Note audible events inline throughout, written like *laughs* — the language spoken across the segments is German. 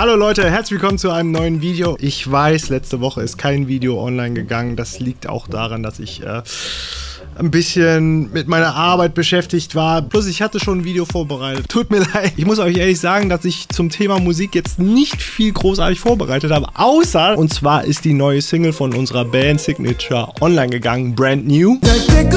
Hallo Leute, herzlich willkommen zu einem neuen Video. Ich weiß, letzte Woche ist kein Video online gegangen. Das liegt auch daran, dass ich äh, ein bisschen mit meiner Arbeit beschäftigt war. Plus ich hatte schon ein Video vorbereitet. Tut mir *laughs* leid. Ich muss euch ehrlich sagen, dass ich zum Thema Musik jetzt nicht viel großartig vorbereitet habe. Außer, und zwar ist die neue Single von unserer Band Signature online gegangen. Brand new. Like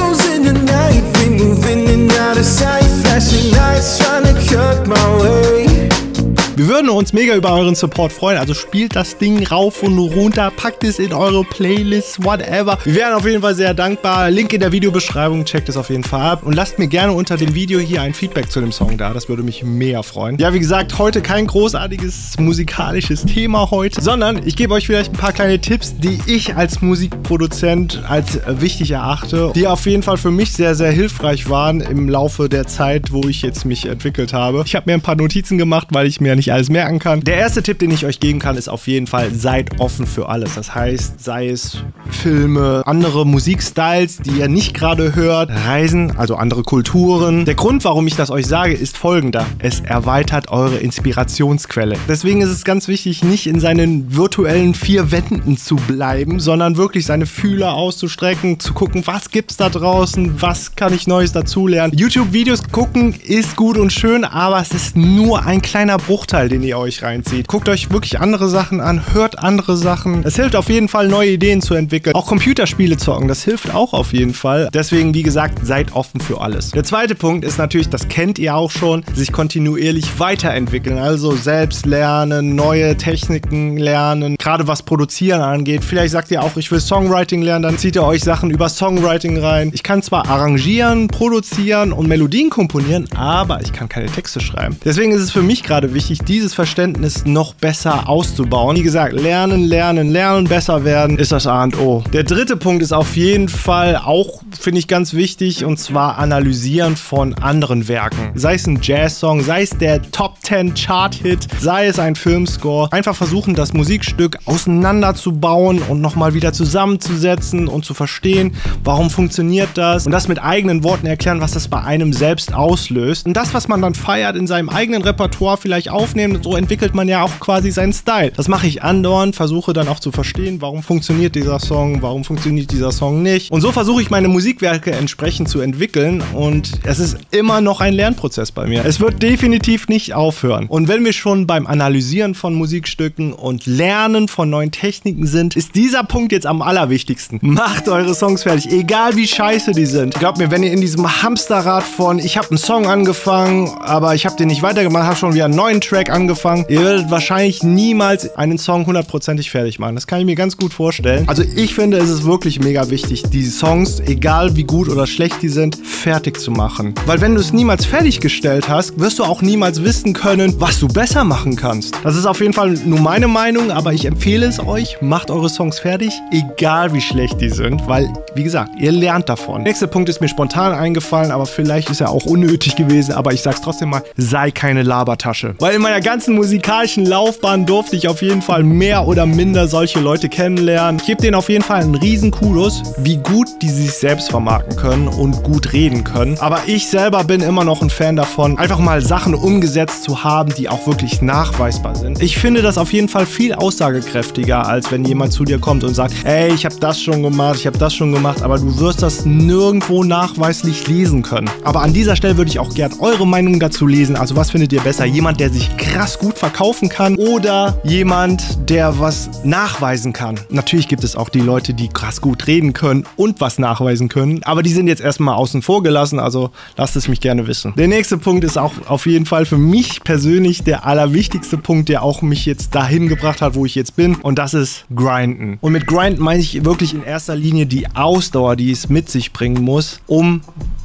wir würden uns mega über euren Support freuen. Also spielt das Ding rauf und runter, packt es in eure Playlist, whatever. Wir wären auf jeden Fall sehr dankbar. Link in der Videobeschreibung, checkt es auf jeden Fall ab. Und lasst mir gerne unter dem Video hier ein Feedback zu dem Song da. Das würde mich mega freuen. Ja, wie gesagt, heute kein großartiges musikalisches Thema heute, sondern ich gebe euch vielleicht ein paar kleine Tipps, die ich als Musikproduzent als wichtig erachte, die auf jeden Fall für mich sehr, sehr hilfreich waren im Laufe der Zeit, wo ich jetzt mich entwickelt habe. Ich habe mir ein paar Notizen gemacht, weil ich mir nicht alles merken kann. Der erste Tipp, den ich euch geben kann, ist auf jeden Fall, seid offen für alles. Das heißt, sei es Filme, andere Musikstyles, die ihr nicht gerade hört, Reisen, also andere Kulturen. Der Grund, warum ich das euch sage, ist folgender. Es erweitert eure Inspirationsquelle. Deswegen ist es ganz wichtig, nicht in seinen virtuellen vier Wänden zu bleiben, sondern wirklich seine Fühler auszustrecken, zu gucken, was gibt's da draußen, was kann ich Neues dazulernen. YouTube-Videos gucken ist gut und schön, aber es ist nur ein kleiner Bruchteil Bruchteil, den ihr euch reinzieht. Guckt euch wirklich andere Sachen an, hört andere Sachen. Es hilft auf jeden Fall, neue Ideen zu entwickeln. Auch Computerspiele zocken, das hilft auch auf jeden Fall. Deswegen, wie gesagt, seid offen für alles. Der zweite Punkt ist natürlich, das kennt ihr auch schon, sich kontinuierlich weiterentwickeln. Also selbst lernen, neue Techniken lernen, gerade was Produzieren angeht. Vielleicht sagt ihr auch, ich will Songwriting lernen, dann zieht ihr euch Sachen über Songwriting rein. Ich kann zwar arrangieren, produzieren und Melodien komponieren, aber ich kann keine Texte schreiben. Deswegen ist es für mich gerade wichtig, dieses Verständnis noch besser auszubauen. Wie gesagt, lernen, lernen, lernen, besser werden ist das A und O. Der dritte Punkt ist auf jeden Fall auch, finde ich, ganz wichtig und zwar analysieren von anderen Werken. Sei es ein Jazz-Song, sei es der Top 10 Chart-Hit, sei es ein Filmscore. Einfach versuchen, das Musikstück auseinanderzubauen und nochmal wieder zusammenzusetzen und zu verstehen, warum funktioniert das und das mit eigenen Worten erklären, was das bei einem selbst auslöst. Und das, was man dann feiert, in seinem eigenen Repertoire vielleicht aufnehmen aufnehmen. So entwickelt man ja auch quasi seinen Style. Das mache ich andauernd, versuche dann auch zu verstehen, warum funktioniert dieser Song, warum funktioniert dieser Song nicht. Und so versuche ich meine Musikwerke entsprechend zu entwickeln und es ist immer noch ein Lernprozess bei mir. Es wird definitiv nicht aufhören. Und wenn wir schon beim Analysieren von Musikstücken und Lernen von neuen Techniken sind, ist dieser Punkt jetzt am allerwichtigsten. Macht eure Songs fertig, egal wie scheiße die sind. Glaubt mir, wenn ihr in diesem Hamsterrad von ich habe einen Song angefangen, aber ich habe den nicht weitergemacht, habe schon wieder einen neuen Track Track angefangen. Ihr werdet wahrscheinlich niemals einen Song hundertprozentig fertig machen. Das kann ich mir ganz gut vorstellen. Also ich finde, es ist wirklich mega wichtig, die Songs, egal wie gut oder schlecht die sind, fertig zu machen. Weil wenn du es niemals fertiggestellt hast, wirst du auch niemals wissen können, was du besser machen kannst. Das ist auf jeden Fall nur meine Meinung, aber ich empfehle es euch, macht eure Songs fertig, egal wie schlecht die sind, weil, wie gesagt, ihr lernt davon. Nächster Punkt ist mir spontan eingefallen, aber vielleicht ist er auch unnötig gewesen, aber ich sag's trotzdem mal, sei keine Labertasche. Weil in meiner meiner ganzen musikalischen Laufbahn durfte ich auf jeden Fall mehr oder minder solche Leute kennenlernen. Ich gebe denen auf jeden Fall einen riesen Kudos, wie gut die sich selbst vermarkten können und gut reden können. Aber ich selber bin immer noch ein Fan davon, einfach mal Sachen umgesetzt zu haben, die auch wirklich nachweisbar sind. Ich finde das auf jeden Fall viel aussagekräftiger, als wenn jemand zu dir kommt und sagt, ey, ich habe das schon gemacht, ich habe das schon gemacht, aber du wirst das nirgendwo nachweislich lesen können. Aber an dieser Stelle würde ich auch gern eure Meinung dazu lesen. Also was findet ihr besser? Jemand, der sich krass gut verkaufen kann oder jemand, der was nachweisen kann. Natürlich gibt es auch die Leute, die krass gut reden können und was nachweisen können, aber die sind jetzt erstmal außen vor gelassen, also lasst es mich gerne wissen. Der nächste Punkt ist auch auf jeden Fall für mich persönlich der allerwichtigste Punkt, der auch mich jetzt dahin gebracht hat, wo ich jetzt bin und das ist Grinden. Und mit Grinden meine ich wirklich in erster Linie die Ausdauer, die es mit sich bringen muss, um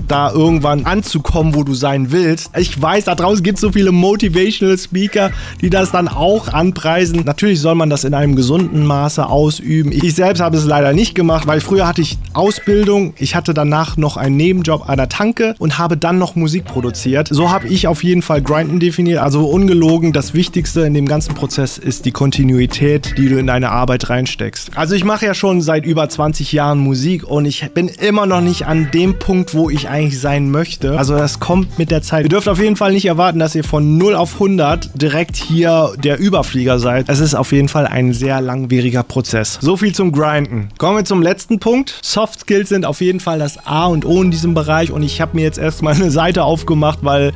da irgendwann anzukommen, wo du sein willst. Ich weiß, da draußen gibt es so viele Motivational Speaker, die das dann auch anpreisen. Natürlich soll man das in einem gesunden Maße ausüben. Ich selbst habe es leider nicht gemacht, weil früher hatte ich Ausbildung. Ich hatte danach noch einen Nebenjob an der Tanke und habe dann noch Musik produziert. So habe ich auf jeden Fall Grinden definiert. Also ungelogen, das Wichtigste in dem ganzen Prozess ist die Kontinuität, die du in deine Arbeit reinsteckst. Also ich mache ja schon seit über 20 Jahren Musik und ich bin immer noch nicht an dem Punkt, wo ich eigentlich sein möchte. Also das kommt mit der Zeit. Ihr dürft auf jeden Fall nicht erwarten, dass ihr von 0 auf 100 100 direkt hier der Überflieger seid. Es ist auf jeden Fall ein sehr langwieriger Prozess. So viel zum Grinden. Kommen wir zum letzten Punkt. Soft Skills sind auf jeden Fall das A und O in diesem Bereich und ich habe mir jetzt erstmal eine Seite aufgemacht, weil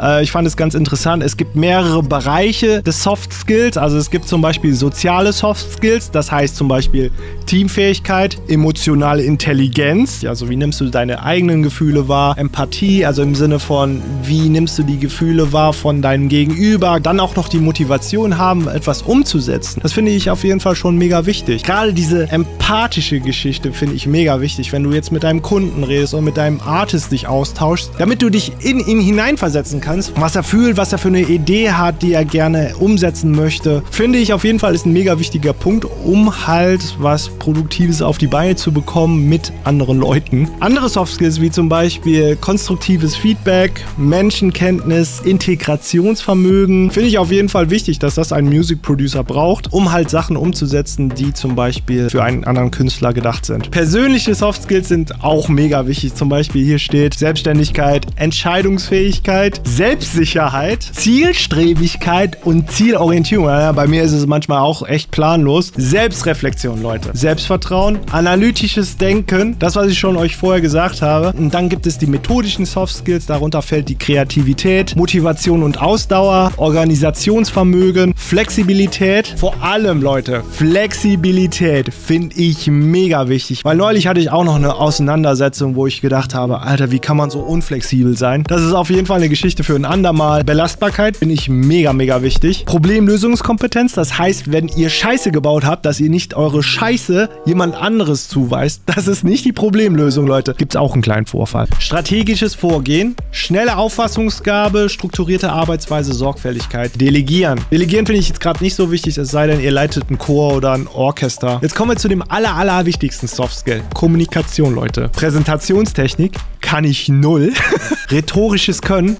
äh, ich fand es ganz interessant. Es gibt mehrere Bereiche des Soft Skills. Also es gibt zum Beispiel soziale Soft Skills, das heißt zum Beispiel Teamfähigkeit, emotionale Intelligenz, also wie nimmst du deine eigenen Gefühle wahr, Empathie, also im Sinne von wie nimmst du die Gefühle wahr von deinem Gegenüber, dann auch noch die Motivation haben, etwas umzusetzen. Das finde ich auf jeden Fall schon mega wichtig. Gerade diese empathische Geschichte finde ich mega wichtig, wenn du jetzt mit deinem Kunden redest und mit deinem Artist dich austauschst, damit du dich in ihn hineinversetzen kannst, was er fühlt, was er für eine Idee hat, die er gerne umsetzen möchte. Finde ich auf jeden Fall ist ein mega wichtiger Punkt, um halt was Produktives auf die Beine zu bekommen mit anderen Leuten. Andere Soft Skills wie zum Beispiel konstruktives Feedback, Menschenkenntnis, Integrationsvermögen, finde ich auf jeden Fall wichtig, dass das ein Music Producer braucht, um halt Sachen umzusetzen, die zum Beispiel für einen anderen Künstler gedacht sind. Persönliche Soft Skills sind auch mega wichtig. Zum Beispiel hier steht Selbstständigkeit, Entscheidungsfähigkeit, Selbstsicherheit, Zielstrebigkeit und Zielorientierung. Ja, bei mir ist es manchmal auch echt planlos. Selbstreflexion, Leute. Selbstvertrauen, analytisches Denken, das, was ich schon euch vorher gesagt habe. Und dann gibt es die methodischen Soft Skills, darunter fällt die Kreativität, Motivation und Ausdauer, Organisationsvermögen, Flexibilität. Vor allem, Leute, Flexibilität finde ich mega wichtig, weil neulich hatte ich auch noch eine Auseinandersetzung, wo ich gedacht habe, Alter, wie kann man so unflexibel sein? Das ist auf jeden Fall eine Geschichte für ein andermal. Belastbarkeit finde ich mega, mega wichtig. Problemlösungskompetenz, das heißt, wenn ihr Scheiße gebaut habt, dass ihr nicht eure Scheiße jemand anderes zuweist. Das ist nicht die Problemlösung, Leute. Gibt es auch einen kleinen Vorfall. Strategisches Vorgehen, schnelle Auffassungsgabe, strukturierte Arbeitsweise, Sorgfältigkeit, Delegieren. Delegieren finde ich jetzt gerade nicht so wichtig, es sei denn, ihr leitet einen Chor oder ein Orchester. Jetzt kommen wir zu dem aller, aller wichtigsten Soft Skill. Kommunikation, Leute. Präsentationstechnik kann ich null. *laughs* Rhetorisches Können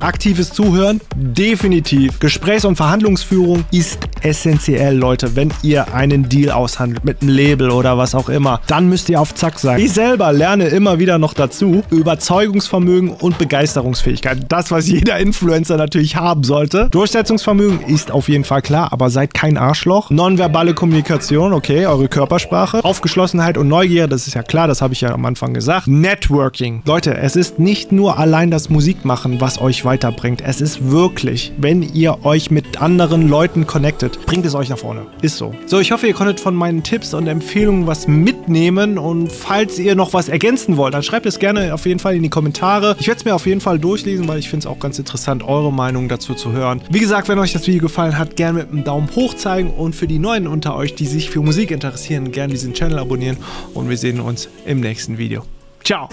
Aktives Zuhören, definitiv. Gesprächs- und Verhandlungsführung ist essentiell, Leute. Wenn ihr einen Deal aushandelt mit einem Label oder was auch immer, dann müsst ihr auf Zack sein. Ich selber lerne immer wieder noch dazu. Überzeugungsvermögen und Begeisterungsfähigkeit. Das, was jeder Influencer natürlich haben sollte. Durchsetzungsvermögen ist auf jeden Fall klar, aber seid kein Arschloch. Nonverbale Kommunikation, okay, eure Körpersprache. Aufgeschlossenheit und Neugier, das ist ja klar, das habe ich ja am Anfang gesagt. Networking. Leute, es ist nicht nur allein das Musikmachen, was euch weiterbringt. Es ist wirklich, wenn ihr euch mit anderen Leuten connectet, bringt es euch nach vorne. Ist so. So, ich hoffe, ihr konntet von meinen Tipps und Empfehlungen was mitnehmen und falls ihr noch was ergänzen wollt, dann schreibt es gerne auf jeden Fall in die Kommentare. Ich werde es mir auf jeden Fall durchlesen, weil ich finde es auch ganz interessant, eure Meinung dazu zu hören. Wie gesagt, wenn euch das Video gefallen hat, gerne mit einem Daumen hoch zeigen und für die Neuen unter euch, die sich für Musik interessieren, gerne diesen Channel abonnieren und wir sehen uns im nächsten Video. Ciao.